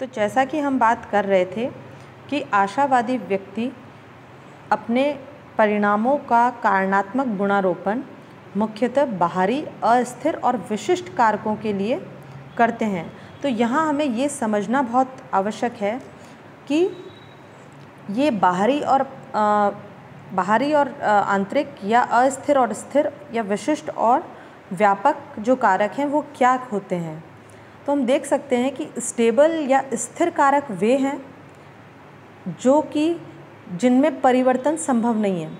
तो जैसा कि हम बात कर रहे थे कि आशावादी व्यक्ति अपने परिणामों का कारणात्मक गुणारोपण मुख्यतः बाहरी अस्थिर और विशिष्ट कारकों के लिए करते हैं। तो यहाँ हमें ये समझना बहुत आवश्यक है कि ये बाहरी और आ, बाहरी और आंतरिक या अस्थिर और स्थिर या विशिष्ट और व्यापक जो कारक हैं वो क्या होते हैं? तो हम देख सकते हैं कि स्टेबल या स्थिर कारक वे हैं जो कि जिनमें परिवर्तन संभव नहीं है।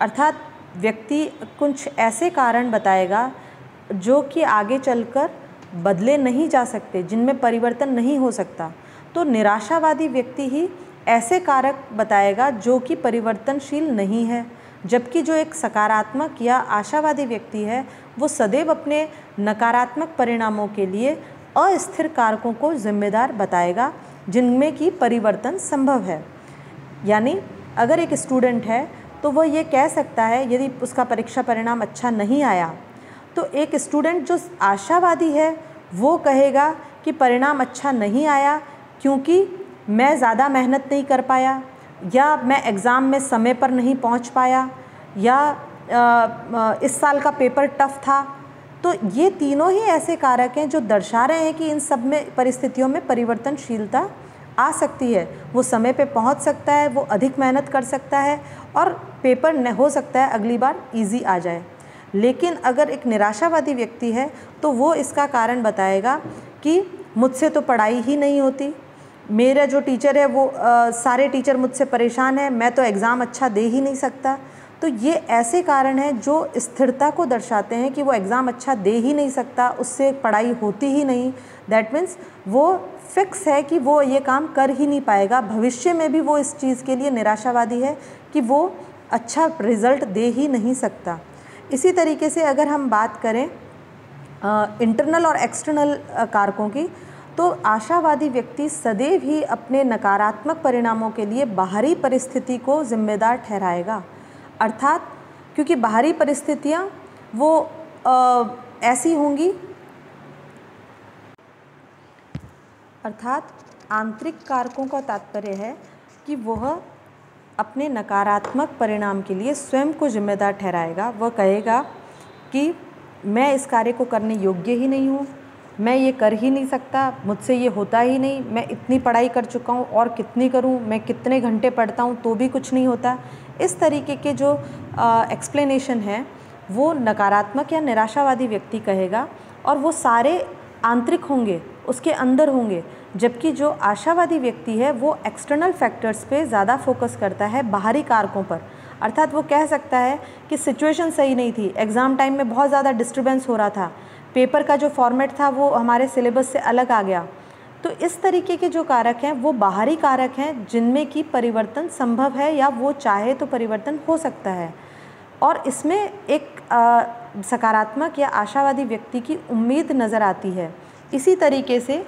अर्थात व्यक्ति कुछ ऐसे कारण बताएगा जो कि आगे चलकर बदले नहीं जा सकते, जिनमें परिवर्तन नहीं हो सकता। तो निराशावादी व्यक्ति ही ऐसे कारक बताएगा जो कि परिवर्तनशील नहीं है, जबकि जो एक सकारात्मक या आशावादी व्यक्ति है, वो सदैव अपने नकारात्मक परिणामों के लिए अस्थिर कारकों को जिम्मेदार बताएगा, जिनमें कि परिवर्तन संभव है। यानी, अगर एक स्टूडेंट है तो वह ये कह सकता है, यदि उसका परीक्षा परिणाम अच्छा नहीं आया तो एक स्टूडेंट जो आशावादी है, वो कहेगा कि परिणाम अच्छा नहीं आया क्योंकि मैं ज़्यादा मेहनत नहीं कर पाया, या मैं एग्ज़ाम में समय पर नहीं पहुँच पाया, या इस साल का पेपर टफ था तो ये तीनों ही ऐसे कारक हैं जो दर्शा रहे हैं कि इन सब में परिस्थितियों में परिवर्तनशीलता आ सकती है। वो समय पे पहुँच सकता है वो अधिक मेहनत कर सकता है और पेपर न हो सकता है अगली बार इजी आ जाए। लेकिन अगर एक निराशावादी व्यक्ति है तो वो इसका कारण बताएगा कि मुझसे तो पढ़ाई ही नहीं होती। मेरा जो टीचर है वो आ, सारे टीचर मुझसे परेशान है मैं तो एग्ज़ाम अच्छा दे ही नहीं सकता। तो ये ऐसे कारण हैं जो स्थिरता को दर्शाते हैं कि वो एग्ज़ाम अच्छा दे ही नहीं सकता, उससे पढ़ाई होती ही नहीं। दैट मीन्स वो फिक्स है कि वो ये काम कर ही नहीं पाएगा। भविष्य में भी वो इस चीज़ के लिए निराशावादी है कि वो अच्छा रिज़ल्ट दे ही नहीं सकता। इसी तरीके से अगर हम बात करें इंटरनल और एक्सटर्नल कारकों की तो आशावादी व्यक्ति सदैव ही अपने नकारात्मक परिणामों के लिए बाहरी परिस्थिति को जिम्मेदार ठहराएगा। अर्थात क्योंकि बाहरी परिस्थितियाँ वो आ, ऐसी होंगी। अर्थात आंतरिक कारकों का तात्पर्य है कि वह अपने नकारात्मक परिणाम के लिए स्वयं को जिम्मेदार ठहराएगा। वह कहेगा कि मैं इस कार्य को करने योग्य ही नहीं हूँ मैं ये कर ही नहीं सकता मुझसे ये होता ही नहीं मैं इतनी पढ़ाई कर चुका हूँ और कितनी करूँ मैं कितने घंटे पढ़ता हूँ तो भी कुछ नहीं होता। इस तरीके के जो एक्सप्लेनेशन है, वो नकारात्मक या निराशावादी व्यक्ति कहेगा और वो सारे आंतरिक होंगे, उसके अंदर होंगे, जबकि जो आशावादी व्यक्ति है, वो एक्सटर्नल फैक्टर्स पे ज़्यादा फोकस करता है बाहरी कारकों पर। अर्थात वो कह सकता है कि सिचुएशन सही नहीं थी एग्ज़ाम टाइम में बहुत ज़्यादा डिस्टर्बेंस हो रहा था पेपर का जो फॉर्मेट था, वो हमारे सिलेबस से अलग आ गया। तो इस तरीके के जो कारक हैं, वो बाहरी कारक हैं जिनमें कि परिवर्तन संभव है या वो चाहे तो परिवर्तन हो सकता है। और इसमें एक सकारात्मक या आशावादी व्यक्ति की उम्मीद नज़र आती है। इसी तरीके से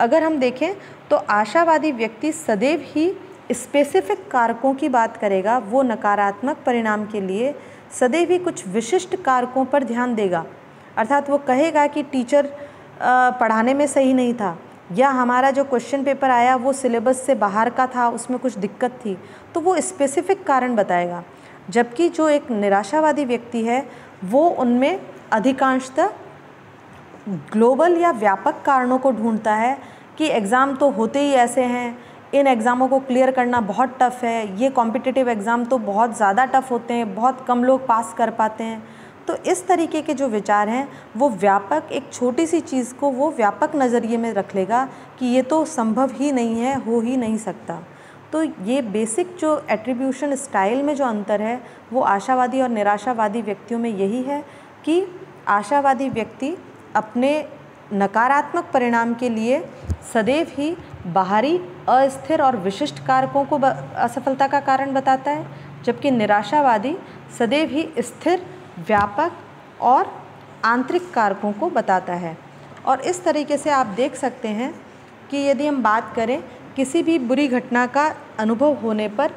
अगर हम देखें तो आशावादी व्यक्ति सदैव ही स्पेसिफिक कारकों की बात करेगा, वो नकारात्मक परिणाम के लिए सदैव ही कुछ विशिष्ट कारकों पर ध्यान देगा। अर्थात वो कहेगा कि टीचर पढ़ाने में सही नहीं था। या हमारा जो क्वेश्चन पेपर आया, वो सिलेबस से बाहर का था, उसमें कुछ दिक्कत थी तो वो स्पेसिफिक कारण बताएगा। जबकि जो एक निराशावादी व्यक्ति है, वो उनमें अधिकांशतः ग्लोबल या व्यापक कारणों को ढूंढता है कि एग्ज़ाम तो होते ही ऐसे हैं, इन एग्ज़ामों को क्लियर करना बहुत टफ़ है, ये कॉम्पिटिटिव एग्ज़ाम तो बहुत ज़्यादा टफ़ होते हैं, बहुत कम लोग पास कर पाते हैं। तो इस तरीके के जो विचार हैं, वो व्यापक, एक छोटी सी चीज़ को वो व्यापक नज़रिए में रख लेगा कि ये तो संभव ही नहीं है, हो ही नहीं सकता। तो ये बेसिक जो एट्रीब्यूशन स्टाइल में जो अंतर है, वो आशावादी और निराशावादी व्यक्तियों में यही है कि आशावादी व्यक्ति अपने नकारात्मक परिणाम के लिए सदैव ही बाहरी, अस्थिर और विशिष्ट कारकों को असफलता का कारण बताता है, जबकि निराशावादी सदैव ही स्थिर व्यापक और आंतरिक कारकों को बताता है। और इस तरीके से आप देख सकते हैं कि यदि हम बात करें, किसी भी बुरी घटना का अनुभव होने पर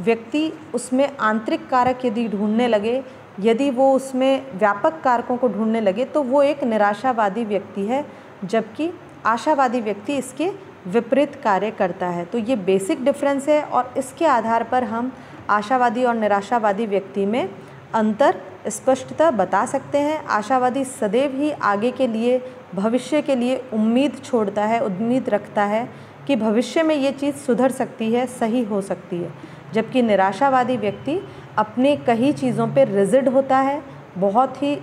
व्यक्ति उसमें आंतरिक कारक यदि ढूँढने लगे, यदि वो उसमें व्यापक कारकों को ढूँढने लगे तो वो एक निराशावादी व्यक्ति है, जबकि आशावादी व्यक्ति इसके विपरीत कार्य करता है। तो ये बेसिक डिफरेंस है और इसके आधार पर हम आशावादी और निराशावादी व्यक्ति में अंतर स्पष्टतः बता सकते हैं। आशावादी सदैव ही आगे के लिए, भविष्य के लिए उम्मीद छोड़ता है, उम्मीद रखता है कि भविष्य में ये चीज़ सुधर सकती है, सही हो सकती है। जबकि निराशावादी व्यक्ति अपने कई चीज़ों पर रिजिड होता है, बहुत ही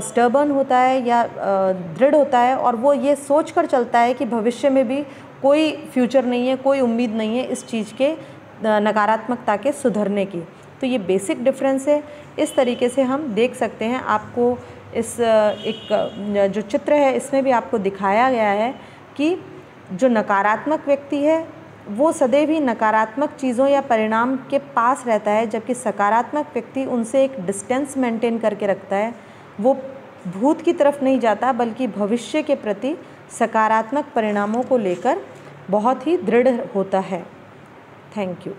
स्टर्बन होता है या दृढ़ होता है और वो ये सोच कर चलता है कि भविष्य में भी कोई फ्यूचर नहीं है, कोई उम्मीद नहीं है इस चीज़ के नकारात्मकता के सुधरने की। तो ये बेसिक डिफरेंस है। इस तरीके से हम देख सकते हैं आपको इस एक जो चित्र है, इसमें भी आपको दिखाया गया है कि जो नकारात्मक व्यक्ति है, वो सदैव ही नकारात्मक चीज़ों या परिणाम के पास रहता है, जबकि सकारात्मक व्यक्ति उनसे एक डिस्टेंस मेंटेन करके रखता है। वो भूत की तरफ़ नहीं जाता, बल्कि भविष्य के प्रति सकारात्मक परिणामों को लेकर बहुत ही दृढ़ होता है। Thank you